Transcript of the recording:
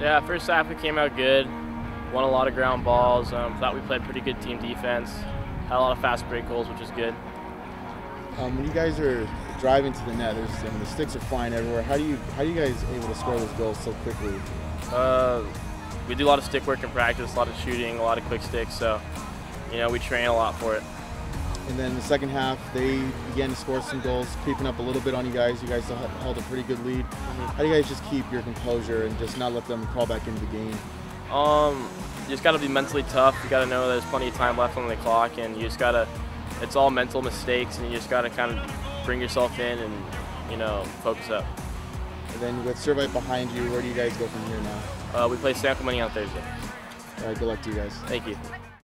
Yeah, first half we came out good. Won a lot of ground balls. Um, thought we played pretty good team defense. Had a lot of fast break goals, which is good. Um, when you guys are driving to the net, there's, I mean, the sticks are flying everywhere. How do you how do you guys able to score those goals so quickly? Uh, we do a lot of stick work in practice, a lot of shooting, a lot of quick sticks. So, you know, we train a lot for it. And then the second half, they began to score some goals, creeping up a little bit on you guys. You guys held a pretty good lead. How do you guys just keep your composure and just not let them crawl back into the game? Um, you just got to be mentally tough. You got to know there's plenty of time left on the clock, and you just got to. It's all mental mistakes, and you just got to kind of bring yourself in and you know focus up. And then with Servite behind you, where do you guys go from here now? Uh, we play San Clemente on Thursday. All right, good luck to you guys. Thank you.